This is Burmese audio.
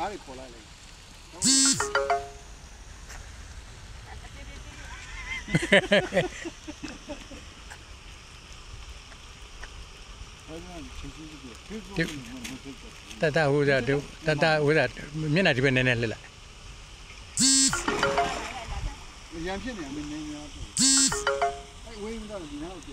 ငါးတွေခေါ်လိုက်လေအဲ့ဒါချင်းချင်းကြီးဖေးဖို့မဖြစ်ဘူးတတဟိုစားတတဟိုစားမျက်နှာဒီဘက်နည်းနည်းလှစ်လိုက်ရံဖြစ်နေအမင်းနေများတယ်အဲ့ဝေးမတော့ဒီနားကိုပြ